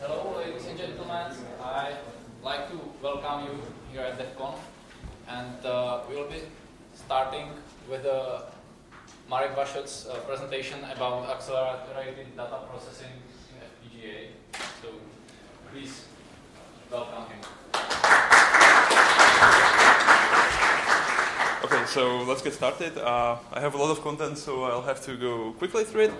Hello, ladies and gentlemen. I'd like to welcome you here at DevConf. And uh, we will be starting with uh, Marek Vasut's uh, presentation about accelerated data processing in FPGA. So please welcome him. Okay, so let's get started. Uh, I have a lot of content, so I'll have to go quickly through it.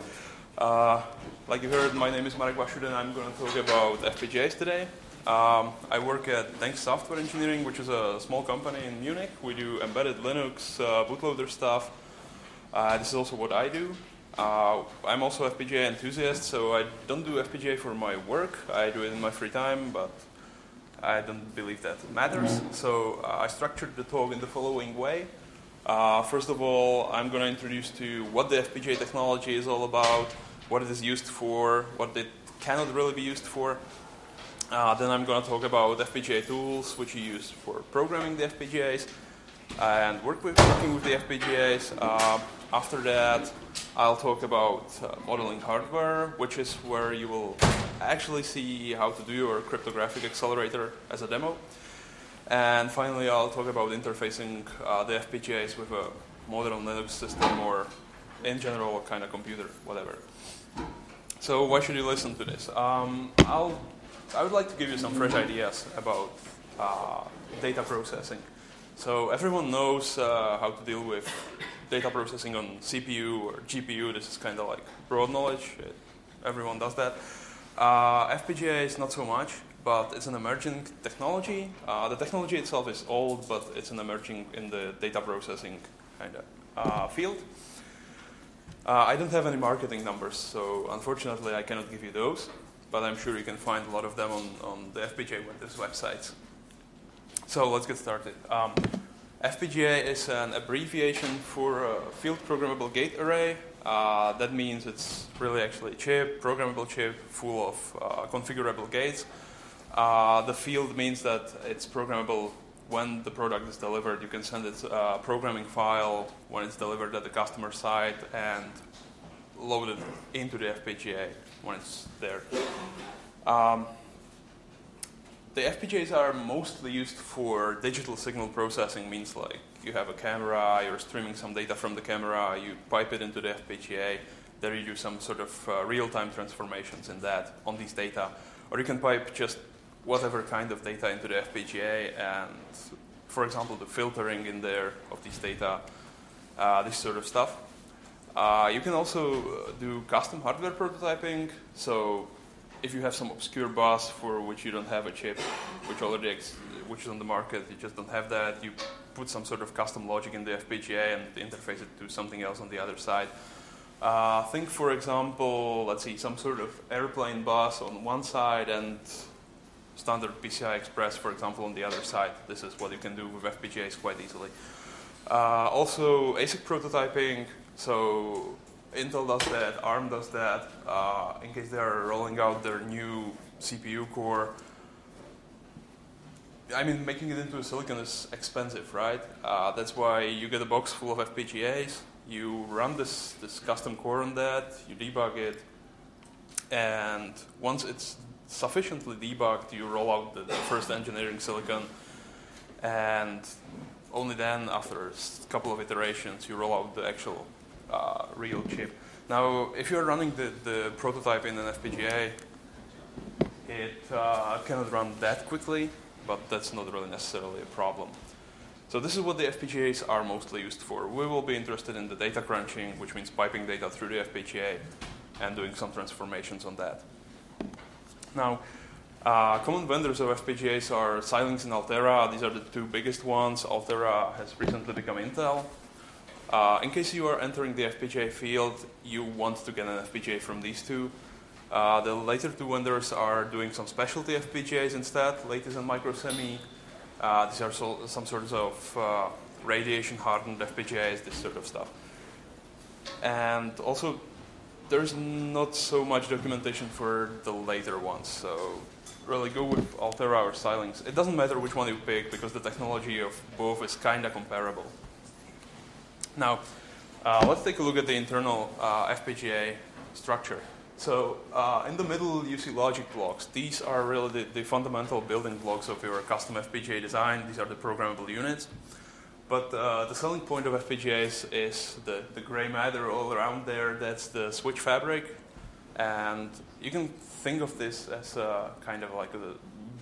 Uh, like you heard, my name is Marek Vasut, and I'm going to talk about FPGAs today. Um, I work at DENX Software Engineering, which is a small company in Munich. We do embedded Linux, uh, bootloader stuff. Uh, this is also what I do. Uh, I'm also FPGA enthusiast, so I don't do FPGA for my work. I do it in my free time, but I don't believe that matters. So uh, I structured the talk in the following way. Uh, first of all, I'm going to introduce to you what the FPGA technology is all about, what it is used for, what it cannot really be used for. Uh, then I'm going to talk about FPGA tools, which you use for programming the FPGAs, and work with, working with the FPGAs. Uh, after that, I'll talk about uh, modeling hardware, which is where you will actually see how to do your cryptographic accelerator as a demo. And finally, I'll talk about interfacing uh, the FPGAs with a modern Linux system or, in general, a kind of computer, whatever. So why should you listen to this? Um, I'll, I would like to give you some fresh ideas about uh, data processing. So everyone knows uh, how to deal with data processing on CPU or GPU. This is kind of like broad knowledge. It, everyone does that. Uh, FPGA is not so much, but it's an emerging technology. Uh, the technology itself is old, but it's an emerging in the data processing kind of uh, field. Uh, I don't have any marketing numbers, so unfortunately I cannot give you those, but I'm sure you can find a lot of them on, on the FPGA websites. So let's get started. Um, FPGA is an abbreviation for field programmable gate array. Uh, that means it's really actually a chip, programmable chip, full of uh, configurable gates. Uh, the field means that it's programmable when the product is delivered. You can send it a uh, programming file when it's delivered at the customer site and load it into the FPGA when it's there. Um, the FPGAs are mostly used for digital signal processing, means like you have a camera, you're streaming some data from the camera, you pipe it into the FPGA, there you do some sort of uh, real-time transformations in that on these data. Or you can pipe just whatever kind of data into the FPGA and, for example, the filtering in there of these data, uh, this sort of stuff. Uh, you can also do custom hardware prototyping. So if you have some obscure bus for which you don't have a chip, which already ex- which is on the market, you just don't have that. You put some sort of custom logic in the FPGA and interface it to something else on the other side. Uh, think, for example, let's see, some sort of airplane bus on one side and standard PCI Express, for example, on the other side. This is what you can do with FPGAs quite easily. Uh, also, ASIC prototyping. So Intel does that, ARM does that. Uh, in case they are rolling out their new CPU core, I mean, making it into a silicon is expensive, right? Uh, that's why you get a box full of FPGAs. You run this this custom core on that. You debug it, and once it's sufficiently debugged, you roll out the, the first engineering silicon, and only then, after a couple of iterations, you roll out the actual uh, real chip. Now, if you're running the, the prototype in an FPGA, it uh, cannot run that quickly, but that's not really necessarily a problem. So this is what the FPGAs are mostly used for. We will be interested in the data crunching, which means piping data through the FPGA and doing some transformations on that. Now, uh, common vendors of FPGAs are Xilinx and Altera. These are the two biggest ones. Altera has recently become Intel. Uh, in case you are entering the FPGA field, you want to get an FPGA from these two. Uh, the later two vendors are doing some specialty FPGAs instead, Lattice and Microsemi. Uh, these are so, some sorts of uh, radiation hardened FPGAs, this sort of stuff. And also, there's not so much documentation for the later ones, so really go with Altera or Xilinx. It doesn't matter which one you pick because the technology of both is kind of comparable. Now, uh, let's take a look at the internal uh, FPGA structure. So uh, in the middle, you see logic blocks. These are really the, the, fundamental building blocks of your custom FPGA design. These are the programmable units. But uh, the selling point of FPGAs is the, the gray matter all around there. That's the switch fabric. And you can think of this as a kind of like a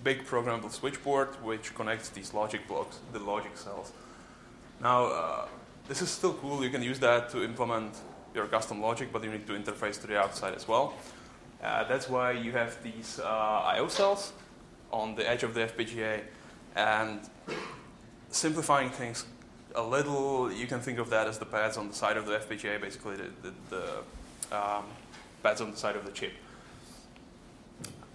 big programmable switchboard which connects these logic blocks, the logic cells. Now, uh, this is still cool. You can use that to implement your custom logic, but you need to interface to the outside as well. Uh, that's why you have these uh, I/O cells on the edge of the FPGA, and simplifying things a little, you can think of that as the pads on the side of the FPGA, basically the, the, the um, pads on the side of the chip.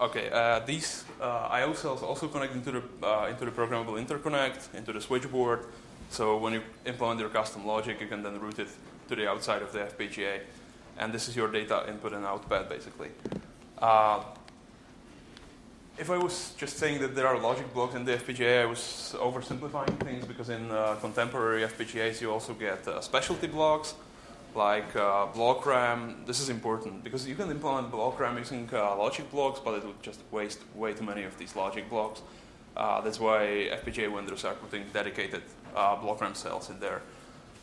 Okay, uh, these uh, I/O cells also connect into the uh, into the programmable interconnect, into the switchboard. So when you implement your custom logic, you can then route it to the outside of the FPGA. And this is your data input and output, basically. If I was just saying that there are logic blocks in the FPGA, I was oversimplifying things because in uh, contemporary FPGAs you also get uh, specialty blocks like uh, block RAM. This is important because you can implement block RAM using uh, logic blocks, but it would just waste way too many of these logic blocks. Uh, that's why FPGA vendors are putting dedicated uh, block RAM cells in there.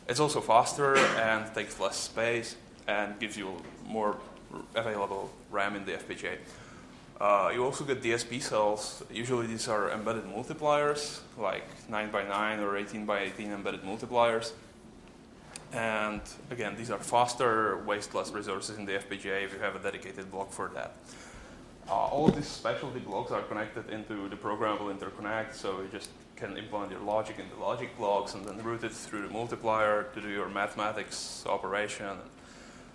It's also faster and takes less space and gives you more available RAM in the FPGA. Uh, you also get DSP cells. Usually these are embedded multipliers, like 9 by 9 or 18 by 18 embedded multipliers. And again, these are faster, waste less resources in the FPGA if you have a dedicated block for that. Uh, all these specialty blocks are connected into the programmable interconnect, so you just can implement your logic in the logic blocks and then route it through the multiplier to do your mathematics operation, and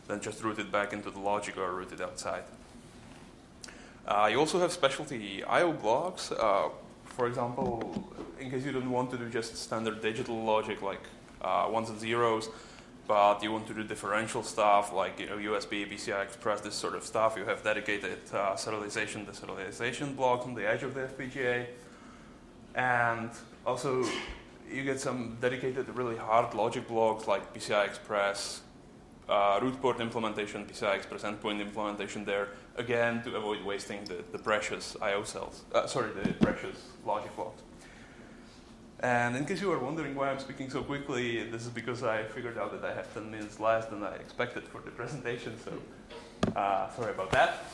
then just route it back into the logic or route it outside. Uh, you also have specialty I/O blocks. Uh, for example, in case you don't want to do just standard digital logic like uh, ones and zeros, but you want to do differential stuff like you know USB, PCI Express, this sort of stuff, you have dedicated uh, serialization, deserialization blocks on the edge of the FPGA. And also, you get some dedicated, really hard logic blocks like PCI Express, uh, root port implementation, PCI Express endpoint implementation there, again, to avoid wasting the, the precious I.O. cells, uh, sorry, the precious logic blocks. And in case you are wondering why I'm speaking so quickly, this is because I figured out that I have 10 minutes less than I expected for the presentation, so uh, sorry about that.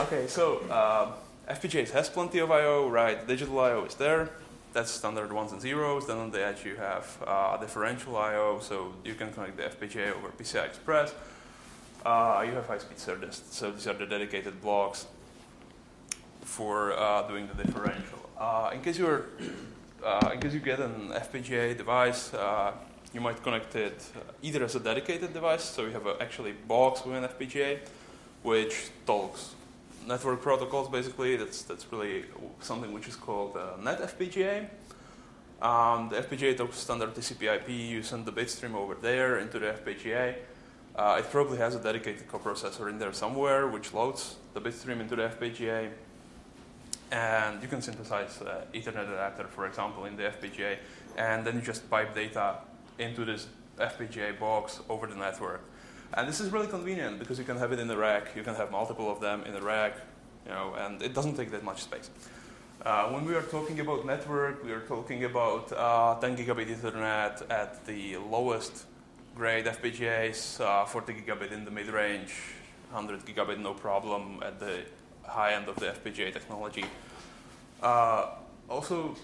Okay, so uh, FPGAs has plenty of I/O, right? Digital I/O is there. That's standard ones and zeros. Then on the edge you have uh, differential I/O, so you can connect the FPGA over PCI Express. Uh, you have high-speed SerDes, so these are the dedicated blocks for uh, doing the differential. Uh, in case you're, uh, in case you get an FPGA device, uh, you might connect it either as a dedicated device, so you have a actually box within FPGA, which talks network protocols, basically. That's, that's really something which is called uh, net FPGA. Um, the FPGA talks standard TCP IP. You send the bit stream over there into the FPGA. Uh, it probably has a dedicated coprocessor in there somewhere, which loads the bit stream into the FPGA. And you can synthesize uh, Ethernet adapter, for example, in the FPGA, and then you just pipe data into this FPGA box over the network. And this is really convenient because you can have it in the rack. You can have multiple of them in the rack, you know, and it doesn't take that much space. Uh, when we are talking about network, we are talking about uh, 10 gigabit Ethernet at the lowest grade FPGAs, uh, 40 gigabit in the mid range, 100 gigabit no problem at the high end of the FPGA technology. Uh, also,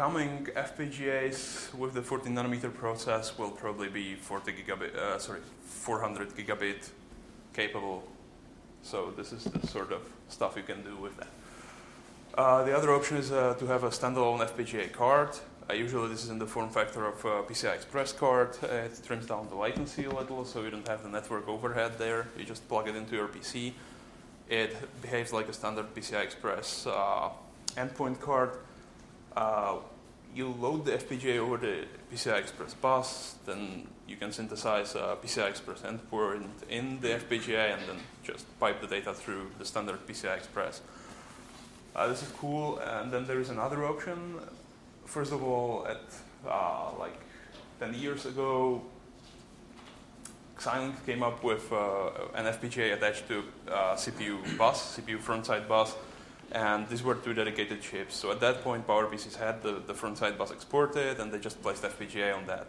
coming FPGAs with the 14 nanometer process will probably be 40 gigabit, uh, sorry, 400 gigabit capable. So this is the sort of stuff you can do with that. Uh, the other option is uh, to have a standalone FPGA card. Uh, usually this is in the form factor of a PCI Express card. Uh, it trims down the latency a little so you don't have the network overhead there. You just plug it into your PC. It behaves like a standard PCI Express uh, endpoint card uh, you load the FPGA over the PCI Express bus, then you can synthesize a PCI Express endpoint in the FPGA and then just pipe the data through the standard PCI Express. Uh, this is cool, and then there is another option. First of all, at uh, like 10 years ago, Xilinx came up with uh, an FPGA attached to uh, CPU bus, CPU frontside bus, and these were two dedicated chips. So at that point, PowerPCs had the, the front side bus exported, and they just placed FPGA on that.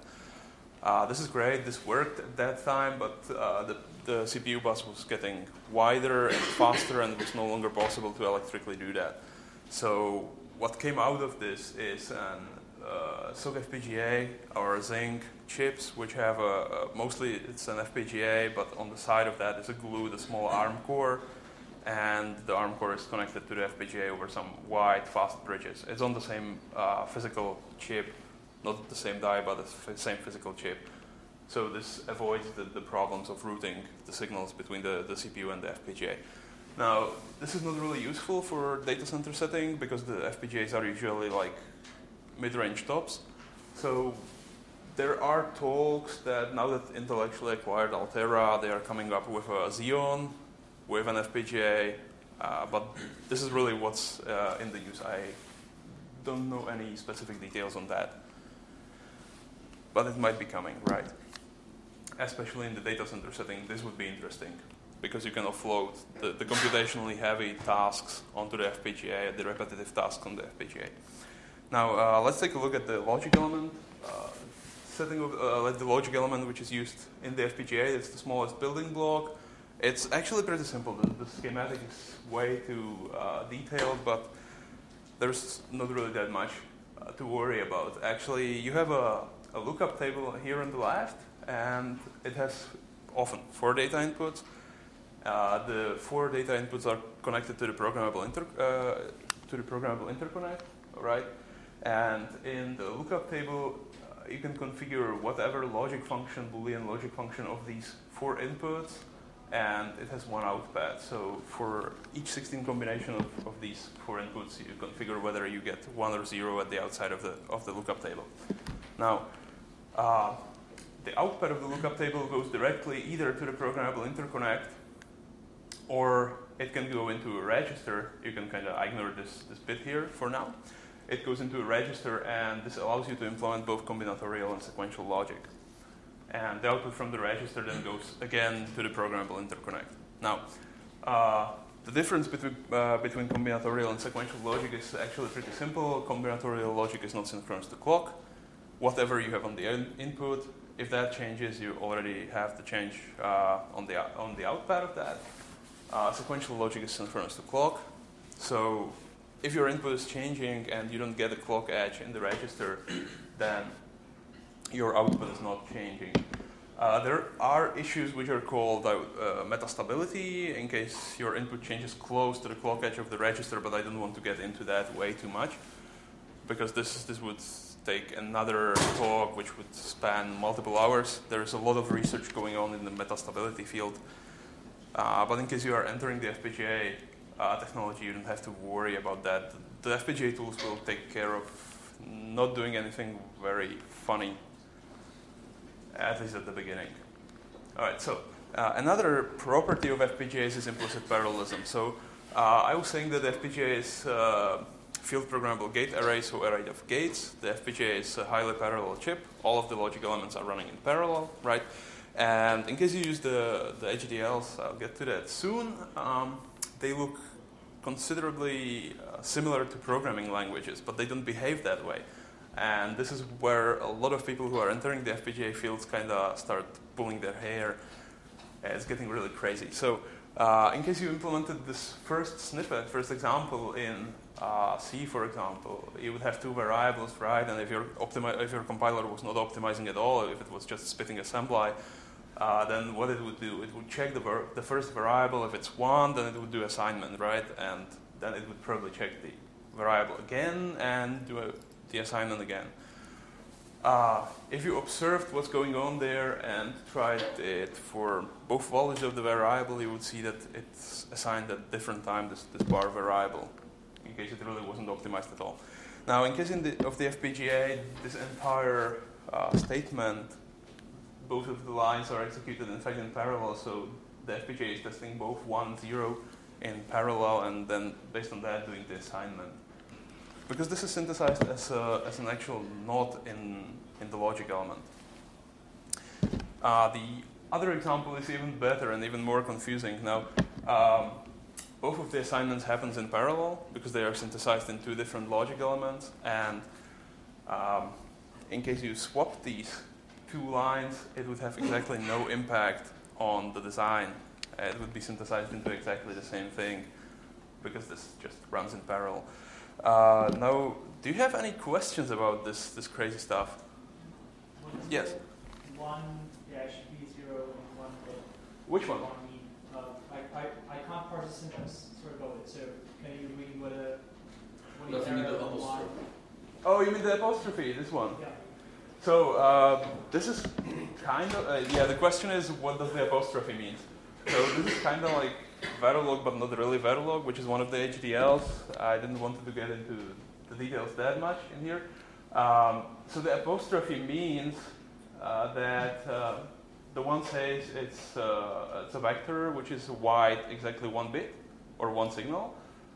Uh, this is great. This worked at that time, but uh, the, the CPU bus was getting wider and faster, and it was no longer possible to electrically do that. So what came out of this is an uh, SOC FPGA or Zynq chips, which have a, a, mostly it's an FPGA, but on the side of that is a GLUed, a small ARM core, and the ARM core is connected to the FPGA over some wide, fast bridges. It's on the same uh, physical chip, not the same die, but the same physical chip. So this avoids the, the problems of routing the signals between the, the CPU and the FPGA. Now, this is not really useful for data center setting because the FPGAs are usually like mid-range tops. So there are talks that now that Intel actually acquired Altera, they are coming up with a Xeon with an FPGA, uh, but this is really what's uh, in the use. I don't know any specific details on that, but it might be coming, right? Especially in the data center setting, this would be interesting because you can offload the, the computationally heavy tasks onto the FPGA, the repetitive tasks on the FPGA. Now, uh, let's take a look at the logic element. Uh, setting of uh, the logic element which is used in the FPGA, it's the smallest building block. It's actually pretty simple. The, the schematic is way too uh, detailed, but there's not really that much uh, to worry about. Actually, you have a, a lookup table here on the left, and it has often four data inputs. Uh, the four data inputs are connected to the programmable inter, to the programmable interconnect, right? And in the lookup table, uh, you can configure whatever logic function, Boolean logic function of these four inputs, and it has one output. So for each 16 combination of, of these four inputs, you configure whether you get one or zero at the outside of the, of the lookup table. Now, uh, the output of the lookup table goes directly either to the programmable interconnect or it can go into a register. You can kind of ignore this, this bit here for now it goes into a register, and this allows you to implement both combinatorial and sequential logic. And the output from the register then goes again to the programmable interconnect. Now, uh, the difference between, uh, between combinatorial and sequential logic is actually pretty simple. Combinatorial logic is not synchronous to clock. Whatever you have on the in input, if that changes, you already have the change uh, on, the, on the output of that. Uh, sequential logic is synchronous to clock. So if your input is changing and you don't get a clock edge in the register, then your output is not changing. Uh, there are issues which are called uh, metastability in case your input changes close to the clock edge of the register, but I don't want to get into that way too much because this, this would take another talk which would span multiple hours. There's a lot of research going on in the metastability field. Uh, but in case you are entering the FPGA uh, technology, you don't have to worry about that. The FPGA tools will take care of not doing anything very funny, at least at the beginning. All right, so uh, another property of FPGAs is implicit parallelism. So uh, I was saying that the FPGA is uh, field programmable gate array, so array of gates. The FPGA is a highly parallel chip. All of the logic elements are running in parallel, right? And in case you use the, the HDLs, I'll get to that soon, um, they look considerably uh, similar to programming languages, but they don't behave that way. And this is where a lot of people who are entering the FPGA fields kind of start pulling their hair. It's getting really crazy. So, uh, in case you implemented this first snippet, first example in uh, C, for example, you would have two variables, right? And if your, if your compiler was not optimizing at all, if it was just spitting assembly, uh, then what it would do, it would check the, the first variable. If it's one, then it would do assignment, right? And then it would probably check the variable again and do a, the assignment again. Uh, if you observed what's going on there and tried it for both values of the variable, you would see that it's assigned at different time this, this bar variable, in case it really wasn't optimized at all. Now, in case in the, of the FPGA, this entire uh, statement both of the lines are executed in fact in parallel, so the FPGA is testing both 1, 0 in parallel, and then based on that doing the assignment. Because this is synthesized as, a, as an actual node in, in the logic element. Uh, the other example is even better and even more confusing. Now, um, both of the assignments happens in parallel because they are synthesized in two different logic elements. And um, in case you swap these two lines, it would have exactly no impact on the design. It would be synthesized into exactly the same thing because this just runs in parallel. Uh, now, do you have any questions about this, this crazy stuff? Yes. One dash B zero and one bit. Which one? Uh, I, I, I can't parse the syntax sort of it, so can you read what a, what Doesn't the arrow and line? apostrophe. Oh, you mean the apostrophe, this one? Yeah. So, uh, this is kind of, uh, yeah, the question is what does the apostrophe mean? So, this is kind of like Verilog, but not really Verilog, which is one of the HDLs. I didn't want to get into the details that much in here. Um, so, the apostrophe means uh, that uh, the one says it's, uh, it's a vector which is wide exactly one bit or one signal.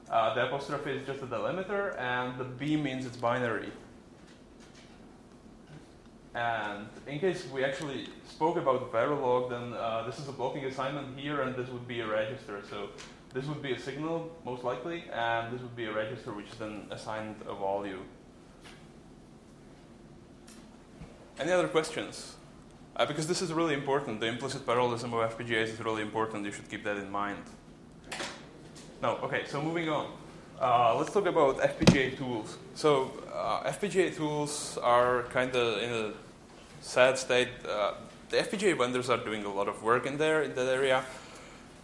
Uh, the apostrophe is just a delimiter, and the B means it's binary. And in case we actually spoke about Verilog, then uh, this is a blocking assignment here, and this would be a register. So this would be a signal, most likely, and this would be a register which is then assigned a value. Any other questions? Uh, because this is really important. The implicit parallelism of FPGAs is really important. You should keep that in mind. No, okay, so moving on. Uh, let's talk about FPGA tools. So uh, FPGA tools are kind of in a sad state. Uh, the FPGA vendors are doing a lot of work in there in that area,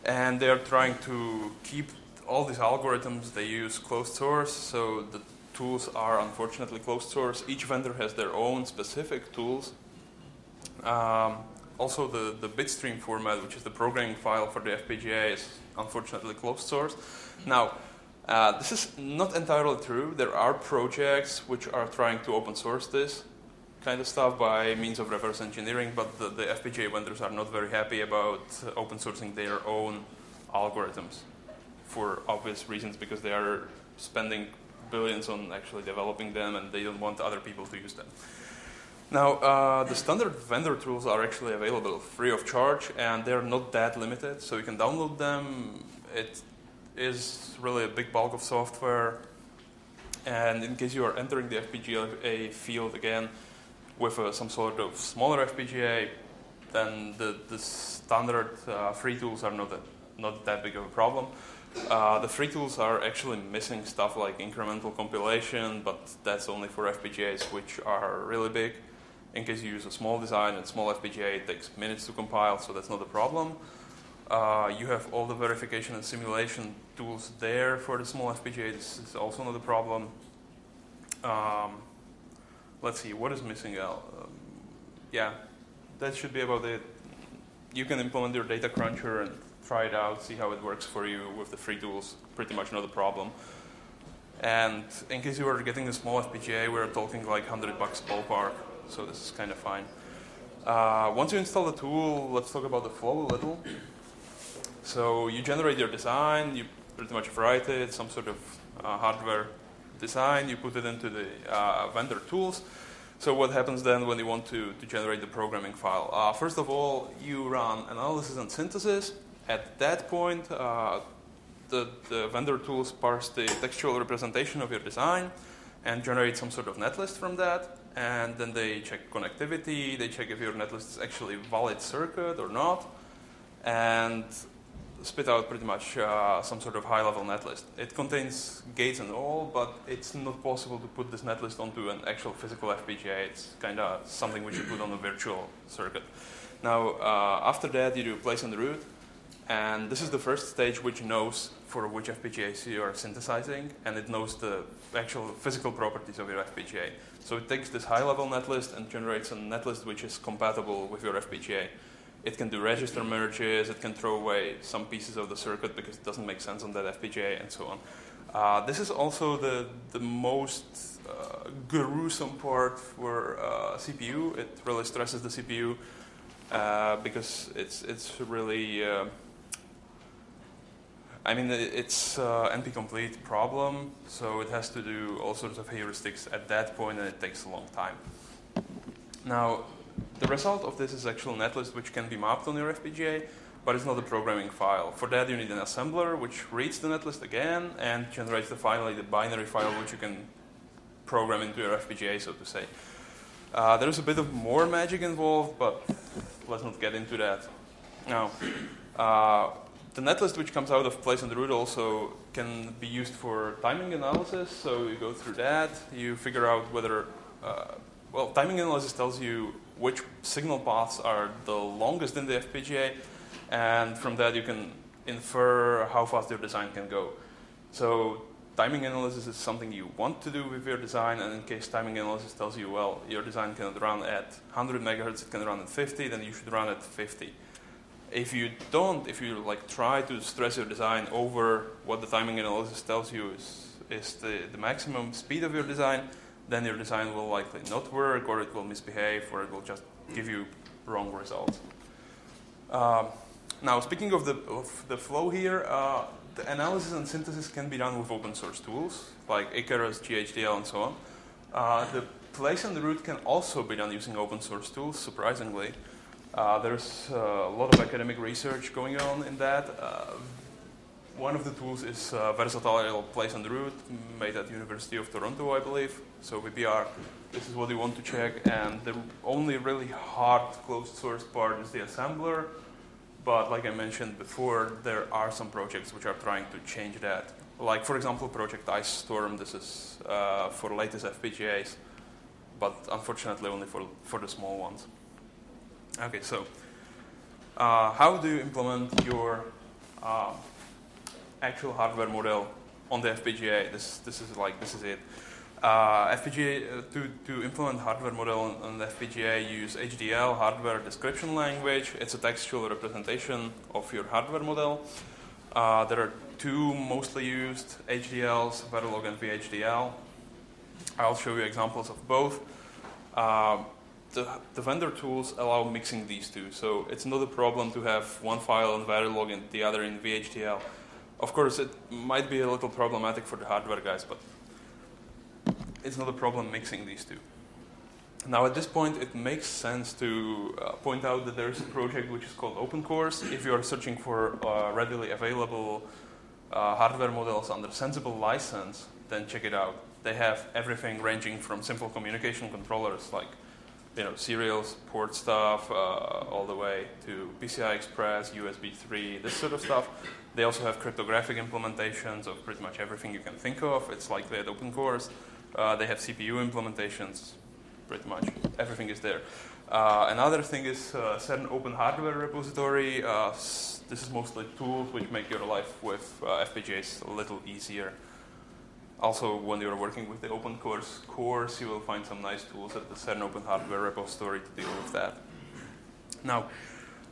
and they are trying to keep all these algorithms. They use closed source, so the tools are unfortunately closed source. Each vendor has their own specific tools. Um, also, the, the bitstream format, which is the programming file for the FPGA, is unfortunately closed source. Now, uh, this is not entirely true. There are projects which are trying to open source this kind of stuff by means of reverse engineering, but the, the FPGA vendors are not very happy about open sourcing their own algorithms for obvious reasons because they are spending billions on actually developing them and they don't want other people to use them. Now, uh, the standard vendor tools are actually available free of charge and they're not that limited, so you can download them. It is really a big bulk of software. And in case you are entering the FPGA field again with uh, some sort of smaller FPGA, then the, the standard uh, free tools are not, a, not that big of a problem. Uh, the free tools are actually missing stuff like incremental compilation, but that's only for FPGAs which are really big. In case you use a small design and small FPGA, it takes minutes to compile, so that's not a problem. Uh, you have all the verification and simulation tools there for the small FPGA. This is also not a problem. Um, let's see, what is missing out? Um, yeah, that should be about it. You can implement your data cruncher and try it out, see how it works for you with the free tools. Pretty much not a problem. And in case you are getting a small FPGA, we're talking like 100 bucks ballpark, so this is kind of fine. Uh, once you install the tool, let's talk about the flow a little. So you generate your design, you pretty much write it, some sort of uh, hardware design, you put it into the uh, vendor tools. So what happens then when you want to, to generate the programming file? Uh, first of all, you run analysis and synthesis. At that point, uh, the, the vendor tools parse the textual representation of your design and generate some sort of netlist from that. And then they check connectivity, they check if your netlist is actually valid circuit or not. And spit out pretty much uh, some sort of high-level netlist. It contains gates and all, but it's not possible to put this netlist onto an actual physical FPGA. It's kind of something which you put on a virtual circuit. Now, uh, after that, you do place and route, and this is the first stage which knows for which FPGAs you are synthesizing, and it knows the actual physical properties of your FPGA. So it takes this high-level netlist and generates a netlist which is compatible with your FPGA. It can do register merges, it can throw away some pieces of the circuit because it doesn't make sense on that FPGA, and so on. Uh, this is also the, the most uh, gruesome part for uh, CPU. It really stresses the CPU uh, because it's, it's really, uh, I mean, it's uh, NP-complete problem, so it has to do all sorts of heuristics at that point, and it takes a long time. Now, the result of this is actual netlist which can be mapped on your FPGA, but it's not a programming file. For that, you need an assembler which reads the netlist again and generates the finally the binary file which you can program into your FPGA, so to say. Uh, there's a bit of more magic involved, but let's not get into that. Now, uh, the netlist which comes out of place on the route also can be used for timing analysis. So you go through that, you figure out whether, uh, well, timing analysis tells you which signal paths are the longest in the FPGA, and from that you can infer how fast your design can go. So timing analysis is something you want to do with your design, and in case timing analysis tells you, well, your design can run at 100 megahertz, it can run at 50, then you should run at 50. If you don't, if you like try to stress your design over what the timing analysis tells you is, is the, the maximum speed of your design, then your design will likely not work, or it will misbehave, or it will just give you wrong results. Um, now, speaking of the, of the flow here, uh, the analysis and synthesis can be done with open source tools like Icarus, GHDL, and so on. Uh, the place and the route can also be done using open source tools, surprisingly. Uh, there's uh, a lot of academic research going on in that. One of the tools is uh, versatile place and route, made at University of Toronto, I believe. So VPR, this is what you want to check. And the only really hard closed source part is the assembler. But like I mentioned before, there are some projects which are trying to change that. Like, for example, Project IceStorm. This is uh, for Lattice FPGAs, but unfortunately only for, for the small ones. Okay, so uh, how do you implement your uh, actual hardware model on the FPGA? This, this is like, this is it. Uh, FPGA, uh, to, to implement hardware model on, on, the FPGA, use HDL, hardware description language. It's a textual representation of your hardware model. Uh, there are two mostly used HDLs, Verilog and VHDL. I'll show you examples of both. Uh, the, the, vendor tools allow mixing these two, so it's not a problem to have one file in Verilog and the other in VHDL. Of course, it might be a little problematic for the hardware guys, but it's not a problem mixing these two. Now, at this point, it makes sense to uh, point out that there's a project which is called OpenCores. If you are searching for uh, readily available uh, hardware models under sensible license, then check it out. They have everything ranging from simple communication controllers like you know, serials, port stuff, uh, all the way to PCI Express, USB 3, this sort of stuff. They also have cryptographic implementations of pretty much everything you can think of. It's likely at OpenCores. Uh, they have CPU implementations, pretty much. Everything is there. Uh, another thing is uh, CERN Open Hardware Repository. Uh, this is mostly tools which make your life with uh, FPGAs a little easier. Also, when you're working with the OpenCores cores, you will find some nice tools at the CERN Open Hardware Repository to deal with that. Now,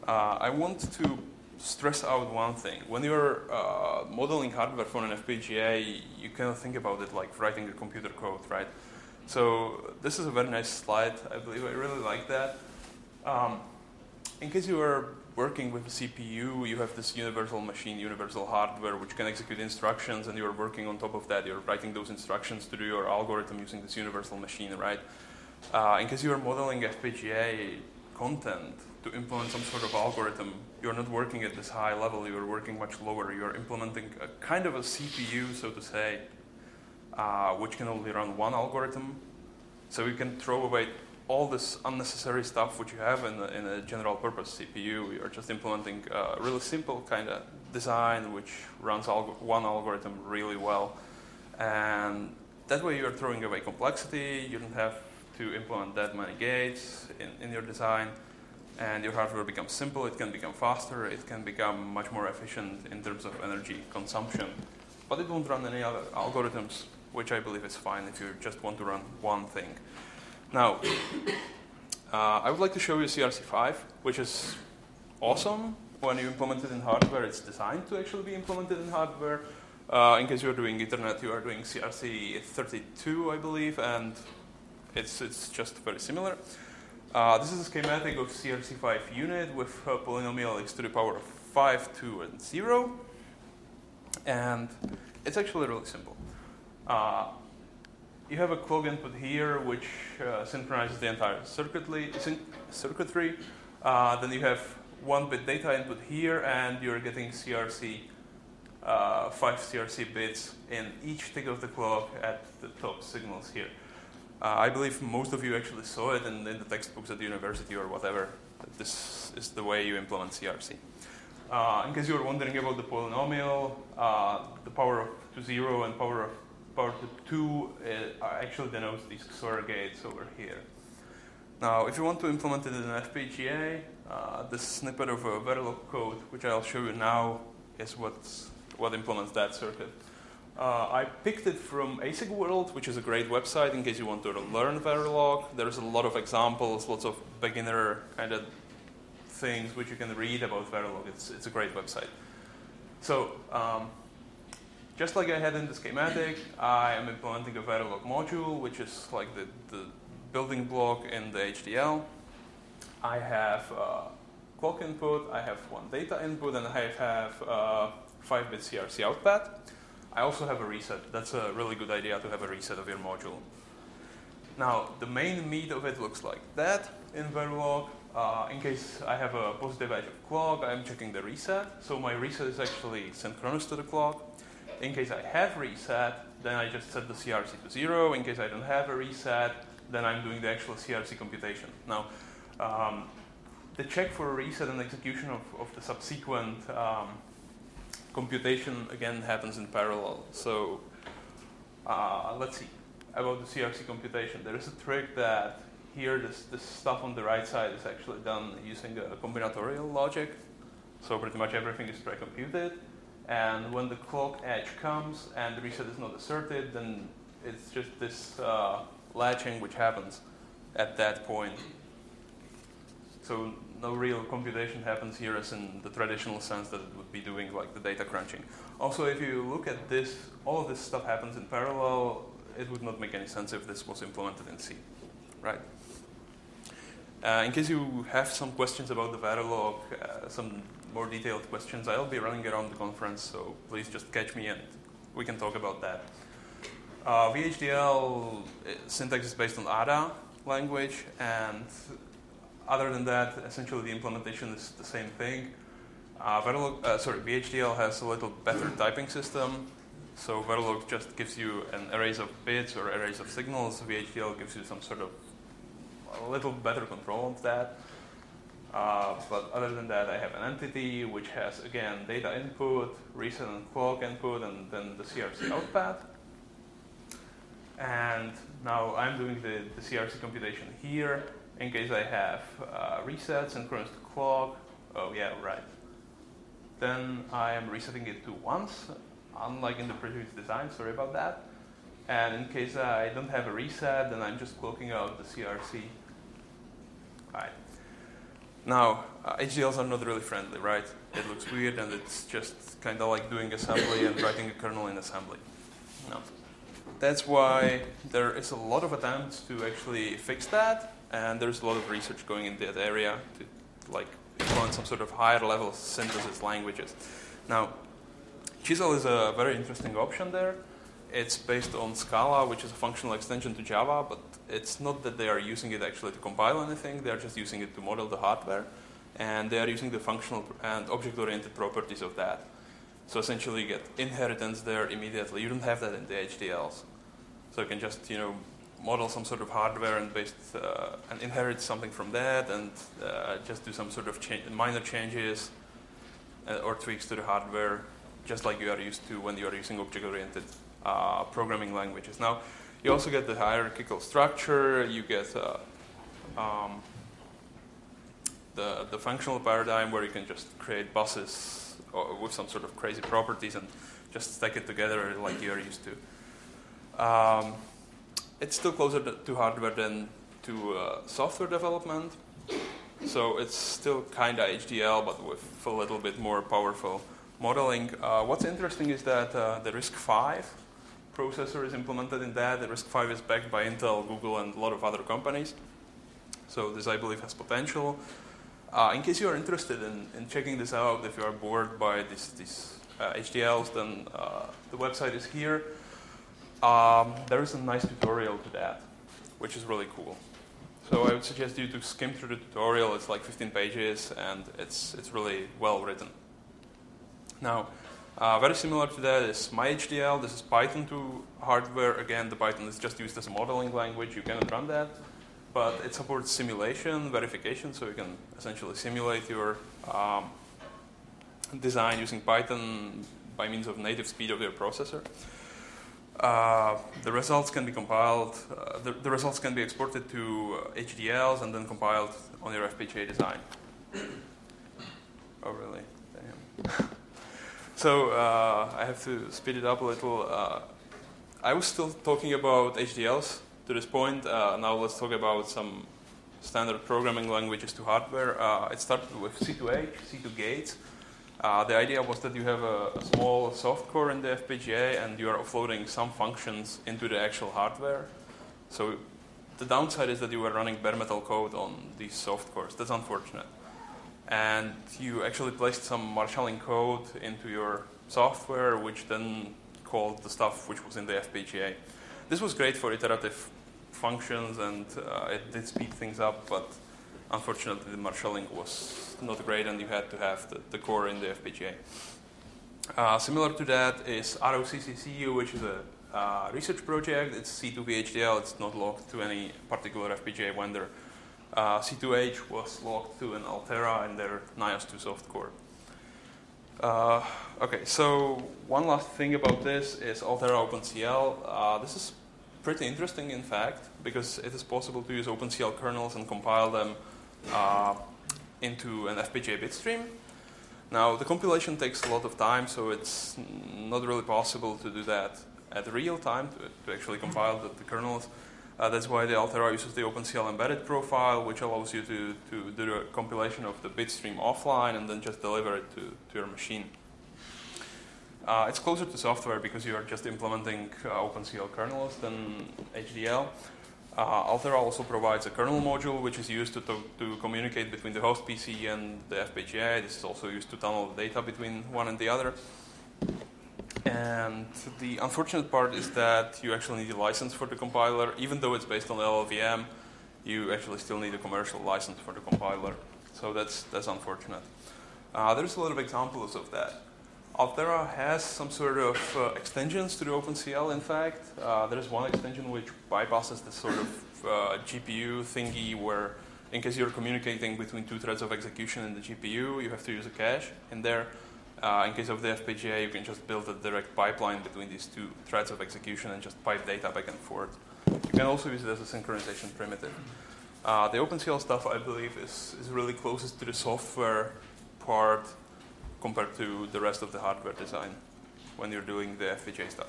uh, I want to stress out one thing. When you're uh, modeling hardware for an FPGA, you cannot think about it like writing a computer code, right? So this is a very nice slide. I believe I really like that. Um, in case you are working with a CPU, you have this universal machine, universal hardware, which can execute instructions, and you're working on top of that. You're writing those instructions to do your algorithm using this universal machine, right? Uh, in case you are modeling FPGA content, to implement some sort of algorithm, you're not working at this high level, you're working much lower. You're implementing a kind of a CPU, so to say, uh, which can only run one algorithm. So you can throw away all this unnecessary stuff which you have in a, in a general purpose CPU. You're just implementing a really simple kind of design which runs alg one algorithm really well. And that way you're throwing away complexity, you don't have to implement that many gates in, in your design and your hardware becomes simple, it can become faster, it can become much more efficient in terms of energy consumption. But it won't run any other algorithms, which I believe is fine if you just want to run one thing. Now, uh, I would like to show you CRC5, which is awesome. When you implement it in hardware, it's designed to actually be implemented in hardware. Uh, in case you're doing Ethernet, you are doing CRC32, I believe, and it's, it's just very similar. Uh, this is a schematic of CRC5 unit with a polynomial x to the power of 5, 2, and 0. And it's actually really simple. Uh, you have a clock input here, which uh, synchronizes the entire circuitry. circuitry. Uh, then you have one bit data input here, and you're getting CRC, uh, five CRC bits in each tick of the clock at the top signals here. Uh, I believe most of you actually saw it in, in, the textbooks at the university or whatever. This is the way you implement CRC. Uh, in case you were wondering about the polynomial, uh, the power of to zero and power of power to two uh, actually denotes these XOR gates over here. Now, if you want to implement it in an FPGA, uh, this snippet of a Verilog code, which I'll show you now, is what's, what implements that circuit. Uh, I picked it from ASIC World, which is a great website in case you want to learn Verilog. There's a lot of examples, lots of beginner kind of things which you can read about Verilog. It's, it's a great website. So, um, just like I had in the schematic, I am implementing a Verilog module, which is like the, the building block in the HDL. I have uh, clock input, I have one data input, and I have uh, 5-bit CRC output. I also have a reset. That's a really good idea to have a reset of your module. Now, the main meat of it looks like that in Verilog. Uh, in case I have a positive edge of clock, I'm checking the reset. So my reset is actually synchronous to the clock. In case I have reset, then I just set the CRC to zero. In case I don't have a reset, then I'm doing the actual CRC computation. Now, um, the check for a reset and execution of, of the subsequent um, computation again happens in parallel. So uh, let's see about the CRC computation. There is a trick that here this, this stuff on the right side is actually done using a combinatorial logic. So pretty much everything is pre-computed. And when the clock edge comes and the reset is not asserted, then it's just this uh, latching which happens at that point. So no real computation happens here as in the traditional sense that it would be doing like the data crunching. Also, if you look at this, all of this stuff happens in parallel. It would not make any sense if this was implemented in C, right? Uh, in case you have some questions about the Verilog, uh, some more detailed questions, I'll be running around the conference, so please just catch me and we can talk about that. Uh, VHDL uh, syntax is based on Ada language, and other than that, essentially the implementation is the same thing. Uh, Verilog, uh, sorry, VHDL has a little better typing system. So Verilog just gives you an arrays of bits or arrays of signals. VHDL gives you some sort of a little better control of that. Uh, but other than that, I have an entity which has, again, data input, reset and clock input, and then the CRC output. And now I'm doing the, the CRC computation here in case I have uh, resets and current clock. Oh yeah, right. Then I am resetting it to once, unlike in the previous design, sorry about that. And in case I don't have a reset, then I'm just clocking out the CRC. Right. Now, uh, HDLs are not really friendly, right? It looks weird and it's just kind of like doing assembly and writing a kernel in assembly. No. That's why there is a lot of attempts to actually fix that and there's a lot of research going in that area to like implement some sort of higher level synthesis languages. Now, Chisel is a very interesting option there. It's based on Scala, which is a functional extension to Java, but it's not that they are using it actually to compile anything. They're just using it to model the hardware, and they are using the functional and object-oriented properties of that. So essentially, you get inheritance there immediately. You don't have that in the HDLs, so you can just you know model some sort of hardware and based uh, and inherit something from that and uh, just do some sort of cha minor changes uh, or tweaks to the hardware just like you are used to when you are using object-oriented uh, programming languages. Now you also get the hierarchical structure, you get uh, um, the, the functional paradigm where you can just create buses with some sort of crazy properties and just stack it together like you're used to. Um, it's still closer to hardware than to uh, software development. So it's still kind of HDL, but with a little bit more powerful modeling. Uh, what's interesting is that uh, the RISC-V processor is implemented in that. The RISC-V is backed by Intel, Google, and a lot of other companies. So this, I believe, has potential. Uh, in case you are interested in, in, checking this out, if you are bored by these, these HDLs, uh, then uh, the website is here. Um, there is a nice tutorial to that, which is really cool. So I would suggest you to skim through the tutorial. It's like 15 pages, and it's it's really well written. Now, uh, very similar to that is MyHDL. This is Python to hardware. Again, the Python is just used as a modeling language. You cannot run that, but it supports simulation verification, so you can essentially simulate your um, design using Python by means of native speed of your processor. Uh, the results can be compiled, uh, the, the, results can be exported to uh, HDLs and then compiled on your FPGA design. oh, really? Damn. so uh, I have to speed it up a little. Uh, I was still talking about HDLs to this point. Now let's talk about some standard programming languages to hardware. it started with C2H, C2 gates. Uh, the idea was that you have a, a, small soft core in the FPGA and you are offloading some functions into the actual hardware. So the downside is that you were running bare metal code on these soft cores. That's unfortunate. And you actually placed some marshalling code into your software, which then called the stuff which was in the FPGA. This was great for iterative functions and uh, it did speed things up, but unfortunately the marshalling was not great and you had to have the, the core in the FPGA. Uh, similar to that is ROCCCU, which is a uh, research project. It's C2VHDL. It's not locked to any particular FPGA vendor. Uh, C2H was locked to an Altera and their Nios 2 soft core. Uh, okay, so one last thing about this is Altera OpenCL. Uh, this is pretty interesting, in fact, because it is possible to use OpenCL kernels and compile them uh, into an FPGA bitstream. Now, the compilation takes a lot of time, so it's not really possible to do that at real time to, to actually compile the, the kernels. Uh, that's why the Altera uses the OpenCL embedded profile, which allows you to, to do the compilation of the bitstream offline and then just deliver it to, to your machine. Uh, it's closer to software because you are just implementing uh, OpenCL kernels than HDL. Uh, Altera also provides a kernel module which is used to, to, communicate between the host PC and the FPGA. This is also used to tunnel the data between one and the other. And the unfortunate part is that you actually need a license for the compiler. Even though it's based on LLVM, you actually still need a commercial license for the compiler. So that's, that's unfortunate. Uh, there's a lot of examples of that. Altera has some sort of uh, extensions to the OpenCL, in fact. Uh, there's one extension which bypasses this sort of uh, GPU thingy where in case you're communicating between two threads of execution in the GPU, you have to use a cache in there. Uh, in case of the FPGA, you can just build a direct pipeline between these two threads of execution and just pipe data back and forth. You can also use it as a synchronization primitive. Uh, the OpenCL stuff, I believe, is, is really closest to the software part compared to the rest of the hardware design when you're doing the FPGA stuff.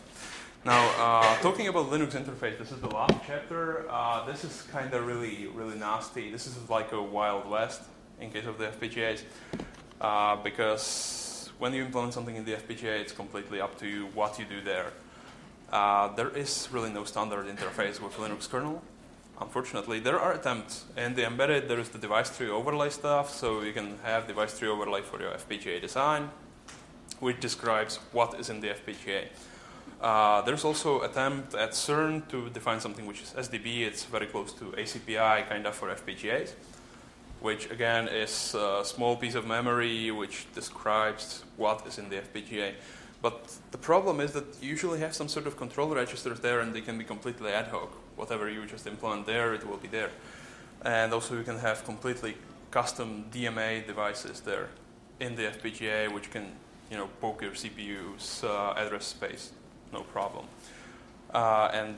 Now, uh, talking about Linux interface, this is the last chapter. Uh, this is kind of really, really nasty. This is like a wild west in case of the FPGAs, uh, because when you implement something in the FPGA, it's completely up to you what you do there. Uh, there is really no standard interface with Linux kernel unfortunately. There are attempts. In the embedded, there is the device tree overlay stuff, so you can have device tree overlay for your FPGA design, which describes what is in the FPGA. Uh, there's also attempt at CERN to define something which is SDB. It's very close to ACPI, kind of for FPGAs, which again is a small piece of memory which describes what is in the FPGA. But the problem is that you usually have some sort of control registers there and they can be completely ad hoc. Whatever you just implement there, it will be there. And also you can have completely custom DMA devices there in the FPGA which can you know, poke your CPU's uh, address space, no problem. Uh, and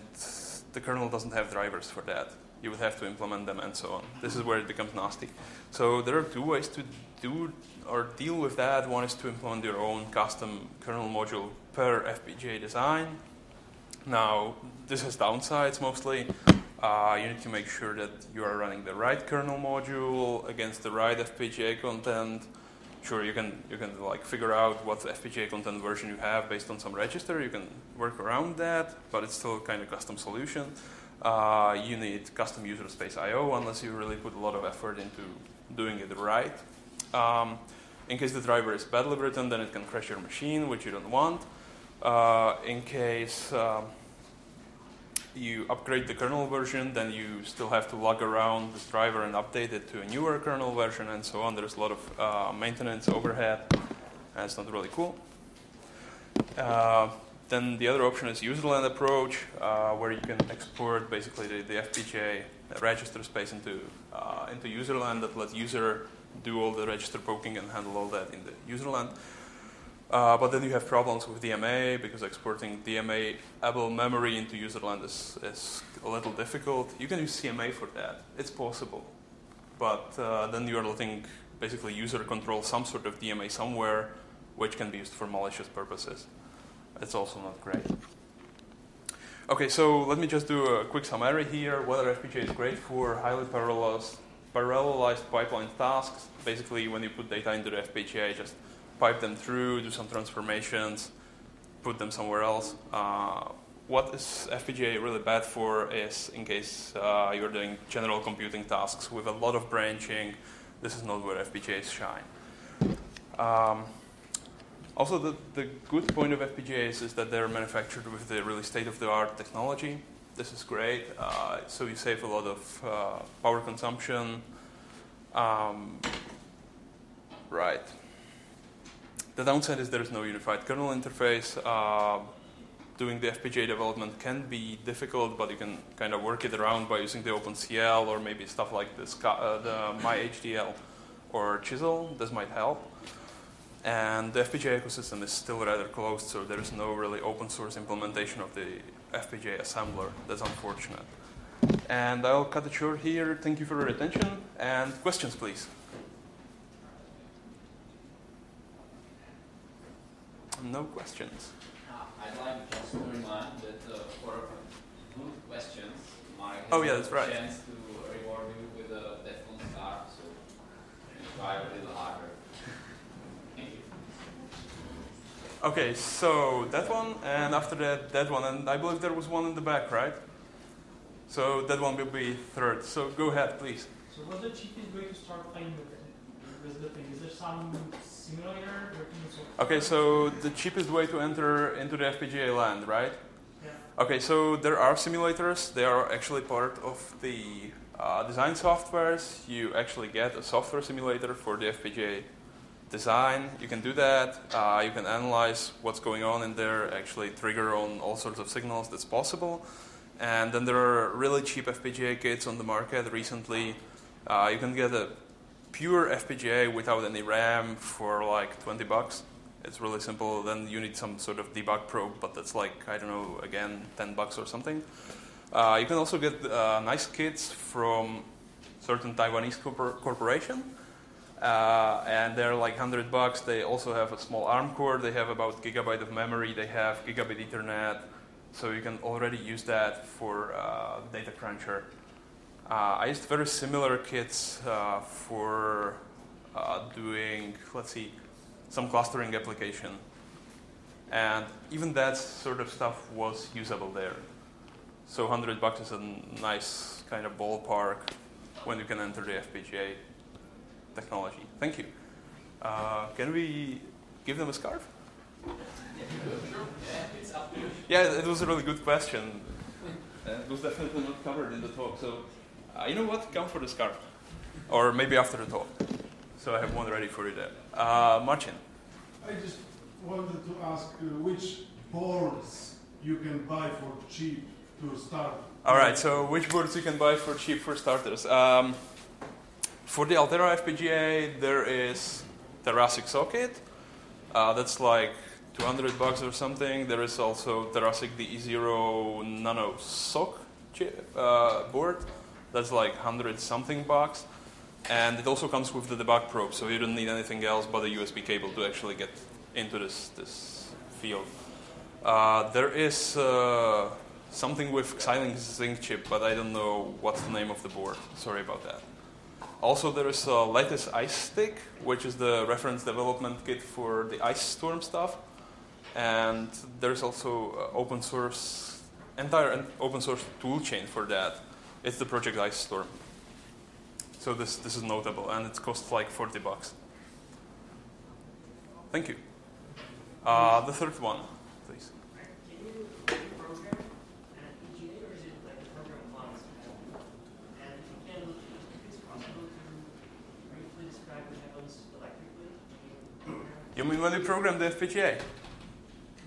the kernel doesn't have drivers for that. You would have to implement them and so on. This is where it becomes nasty. So there are two ways to do or deal with that. One is to implement your own custom kernel module per FPGA design. Now, this has downsides mostly. Uh, you need to make sure that you are running the right kernel module against the right FPGA content. Sure, you can you can like figure out what FPGA content version you have based on some register. You can work around that, but it's still kind of custom solution. Uh, you need custom user space I/O unless you really put a lot of effort into doing it right. Um, in case the driver is badly written, then it can crash your machine, which you don't want. Uh, in case um, you upgrade the kernel version, then you still have to lug around this driver and update it to a newer kernel version and so on. There's a lot of uh, maintenance overhead, and it's not really cool. Uh, then the other option is userland approach, uh, where you can export basically the, the FPGA register space into uh, into userland that lets user do all the register poking and handle all that in the userland. Uh, but then you have problems with DMA because exporting DMA-able memory into userland is, is a little difficult. You can use CMA for that. It's possible. But uh, then you're letting basically user control some sort of DMA somewhere which can be used for malicious purposes. It's also not great. Okay, so let me just do a quick summary here. Whether FPGA is great for highly parallelized, parallelized pipeline tasks. Basically, when you put data into the FPGA, just pipe them through, do some transformations, put them somewhere else. Uh, what is FPGA really bad for is in case uh, you're doing general computing tasks with a lot of branching, this is not where FPGAs shine. Um, also, the, the good point of FPGAs is that they're manufactured with the really state-of-the-art technology. This is great. Uh, so you save a lot of uh, power consumption. Um, right. The downside is there is no unified kernel interface. Uh, doing the FPGA development can be difficult, but you can kind of work it around by using the OpenCL or maybe stuff like this, uh, the MyHDL or Chisel. This might help. And the FPGA ecosystem is still rather closed, so there is no really open source implementation of the FPGA assembler. That's unfortunate. And I'll cut it short here. Thank you for your attention. And questions, please. No questions. Uh, I'd like just to remind that uh, for good questions, Mark has oh, yeah, that's a right. chance to reward you with a DevConf star, so try a little harder. Thank you. Okay, so that one, and after that, that one, and I believe there was one in the back, right? So that one will be third. So go ahead, please. So what's the cheapest way to start playing with it? With the thing, is there some simulator? Or can you Okay, so the cheapest way to enter into the FPGA land, right? Yeah. Okay, so there are simulators. They are actually part of the uh, design softwares. You actually get a software simulator for the FPGA design. You can do that. Uh, you can analyze what's going on in there, actually trigger on all sorts of signals. That's possible. And then there are really cheap FPGA kits on the market recently. Uh, you can get a pure FPGA without any RAM for like 20 bucks. It's really simple. Then you need some sort of debug probe, but that's like, I don't know, again, 10 bucks or something. Uh, you can also get uh, nice kits from certain Taiwanese corpor- corporation. Uh, and they're like 100 bucks. They also have a small ARM core. They have about gigabyte of memory. They have gigabit Ethernet. So you can already use that for uh, data cruncher. Uh, I used very similar kits uh, for uh, doing, let's see, some clustering application. And even that sort of stuff was usable there. So 100 bucks is a nice kind of ballpark when you can enter the FPGA technology. Thank you. Uh, can we give them a scarf? Yeah, it was a really good question. Uh, it was definitely not covered in the talk. So, uh, you know what? Come for the scarf. Or maybe after the talk. So I have one ready for you there. Uh, Marcin. I just wanted to ask uh, which boards you can buy for cheap to start. All right, so which boards you can buy for cheap for starters? Um, for the Altera FPGA, there is Terasic SoCKit. Uh, that's like 200 bucks or something. There is also Terasic DE0 Nano SOC chip, uh, board. That's like 100 something bucks. And it also comes with the debug probe, so you don't need anything else but a USB cable to actually get into this, this field. Uh, there is uh, something with Xilinx Zynq chip, but I don't know what's the name of the board. Sorry about that. Also, there is a Lattice iCEstick, which is the reference development kit for the IceStorm stuff. And there's also open source, entire open source toolchain for that. It's the Project IceStorm. So this, this is notable, and it costs like 40 bucks. Thank you. Uh, the third one, please. Can you program an FPGA or is it when you program the FPGA.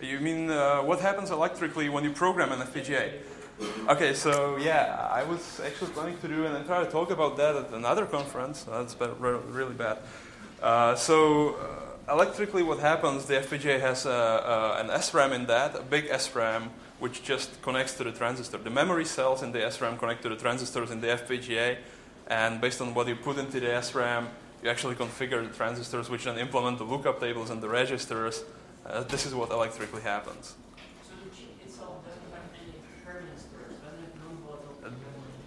You mean uh, what happens electrically when you program an FPGA? Okay, so yeah, I was actually planning to do an entire talk about that at another conference. That's bad, re- really bad. Uh, so uh, electrically, what happens? The FPGA has uh, uh, an SRAM in that, a big SRAM, which just connects to the transistor. The memory cells in the SRAM connect to the transistors in the FPGA, and based on what you put into the SRAM, you actually configure the transistors, which then implement the lookup tables and the registers. Uh, this is what electrically happens.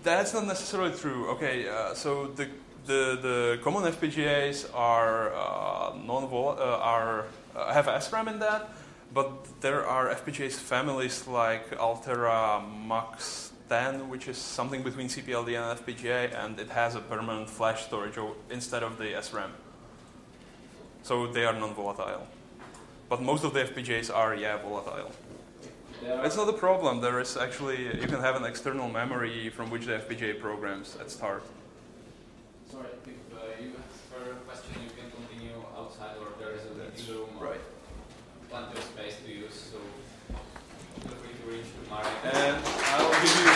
That's not necessarily true. Okay, uh, so the, the the common FPGAs are uh, non uh, are uh, have SRAM in that, but there are FPGAs families like Altera MAX 10, which is something between CPLD and FPGA, and it has a permanent flash storage instead of the SRAM. So they are non-volatile. But most of the FPGAs are, yeah, volatile. Yeah. It's not a problem. There is actually, you can have an external memory from which the FPGA programs at start. Sorry, if uh, you have a question, you can continue outside or there is a meeting room or right. plenty of space to use. So feel free to reach to Mario. And I'll give you